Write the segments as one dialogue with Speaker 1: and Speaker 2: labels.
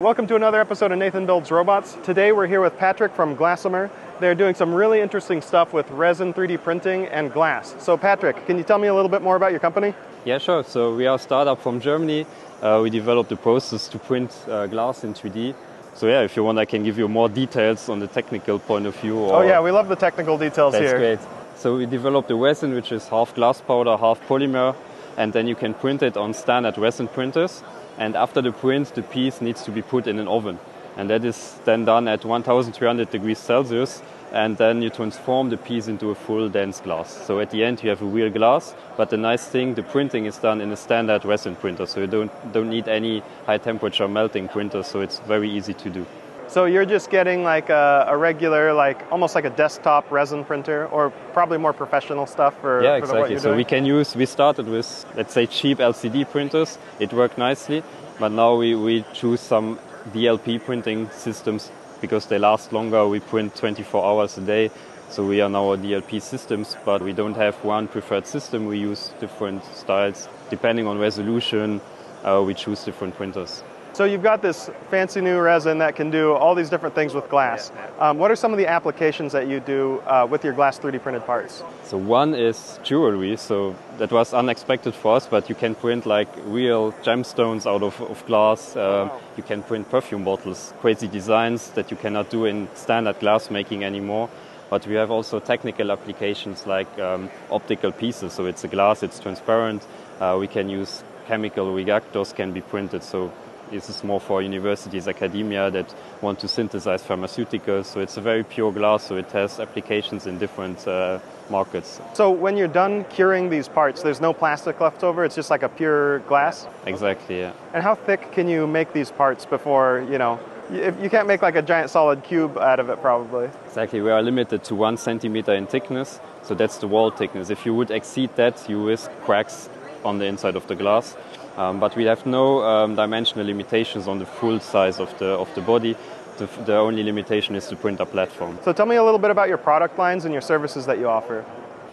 Speaker 1: Welcome to another episode of Nathan Builds Robots. Today we're here with Patrick from Glassomer. They're doing some really interesting stuff with resin 3D printing and glass. So Patrick, can you tell me a little bit more about your company?
Speaker 2: Yeah, sure. So we are a startup from Germany. Uh, we developed a process to print uh, glass in 3D. So yeah, if you want, I can give you more details on the technical point of view.
Speaker 1: oh yeah, we love the technical details
Speaker 2: that's
Speaker 1: here.
Speaker 2: great. So we developed a resin which is half glass powder, half polymer, and then you can print it on standard resin printers and after the print, the piece needs to be put in an oven. And that is then done at 1300 degrees Celsius, and then you transform the piece into a full dense glass. So at the end, you have a real glass, but the nice thing, the printing is done in a standard resin printer, so you don't, don't need any high temperature melting printer, so it's very easy to do.
Speaker 1: So you're just getting like a, a, regular, like almost like a desktop resin printer, or probably more professional stuff for
Speaker 2: yeah,
Speaker 1: for
Speaker 2: exactly.
Speaker 1: The,
Speaker 2: so we can use. We started with let's say cheap LCD printers. It worked nicely, but now we we choose some DLP printing systems because they last longer. We print 24 hours a day. So we are now DLP systems, but we don't have one preferred system. We use different styles depending on resolution. Uh, we choose different printers.
Speaker 1: So you've got this fancy new resin that can do all these different things with glass. Um, what are some of the applications that you do uh, with your glass 3D printed parts?
Speaker 2: So one is jewelry. So that was unexpected for us, but you can print like real gemstones out of, of glass. Um, wow. You can print perfume bottles, crazy designs that you cannot do in standard glass making anymore. But we have also technical applications like um, optical pieces. So it's a glass, it's transparent. Uh, we can use chemical reactors can be printed. So this is more for universities, academia that want to synthesize pharmaceuticals. So it's a very pure glass, so it has applications in different uh, markets.
Speaker 1: So when you're done curing these parts, there's no plastic left over. It's just like a pure glass.
Speaker 2: Exactly. Yeah.
Speaker 1: And how thick can you make these parts before you know? If you can't make like a giant solid cube out of it, probably.
Speaker 2: Exactly. We are limited to one centimeter in thickness, so that's the wall thickness. If you would exceed that, you risk cracks on the inside of the glass. Um, but we have no um, dimensional limitations on the full size of the, of the body. The, the, only limitation is the printer platform.
Speaker 1: So tell me a little bit about your product lines and your services that you offer.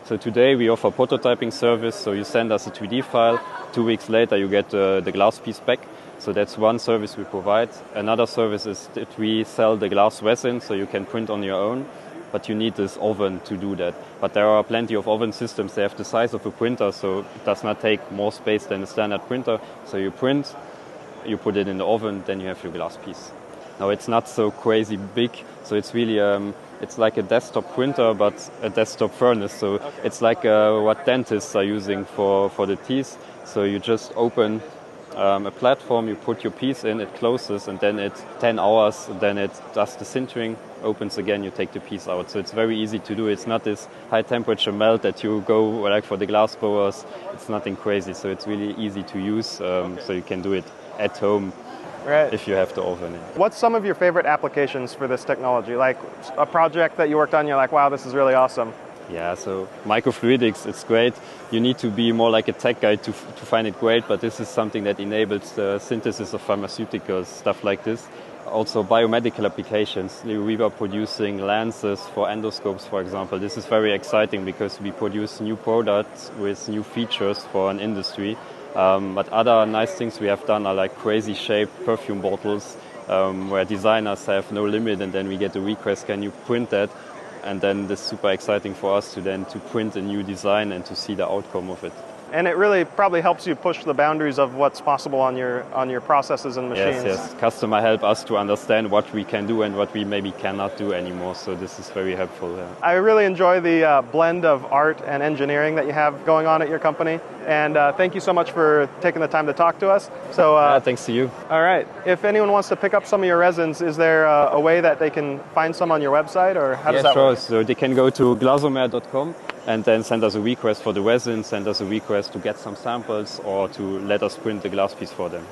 Speaker 2: So today we offer prototyping service. So you send us a 3D file. Two weeks later you get uh, the glass piece back. So that's one service we provide. Another service is that we sell the glass resin, so you can print on your own but you need this oven to do that. But there are plenty of oven systems. They have the size of a printer, so it does not take more space than a standard printer. So you print, you put it in the oven, then you have your glass piece. Now it's not so crazy big, so it's really um, it's like a desktop printer, but a desktop furnace. So okay. it's like uh, what dentists are using for for the teeth. So you just open um, a platform, you put your piece in, it closes, and then it 10 hours, then it does the sintering, opens again, you take the piece out. So it's very easy to do. It's not this high temperature melt that you go like for the glass blowers. It's nothing crazy. So it's really easy to use. Um, okay. So you can do it at home. Right. If you have the oven.
Speaker 1: What's some of your favorite applications for this technology? Like a project that you worked on, you're like, wow, this is really awesome.
Speaker 2: Yeah, so microfluidics, it's great. You need to be more like a tech guy to, to find it great, but this is something that enables the synthesis of pharmaceuticals, stuff like this. Also, biomedical applications. We were producing lenses for endoscopes, for example. This is very exciting because we produce new products with new features for an industry. Um, but other nice things we have done are like crazy shaped perfume bottles um, where designers have no limit and then we get a request, can you print that? And then this is super exciting for us to then to print a new design and to see the outcome of it
Speaker 1: and it really probably helps you push the boundaries of what's possible on your on your processes and machines.
Speaker 2: Yes, yes. Customer help us to understand what we can do and what we maybe cannot do anymore. So this is very helpful. Yeah.
Speaker 1: I really enjoy the uh, blend of art and engineering that you have going on at your company. And uh, thank you so much for taking the time to talk to us. So
Speaker 2: uh, yeah, thanks to you.
Speaker 1: All right. If anyone wants to pick up some of your resins, is there a, a way that they can find some on your website, or how does
Speaker 2: yeah,
Speaker 1: that
Speaker 2: sure.
Speaker 1: work?
Speaker 2: So they can go to glassomer.com and then send us a request for the resin, send us a request to get some samples or to let us print the glass piece for them.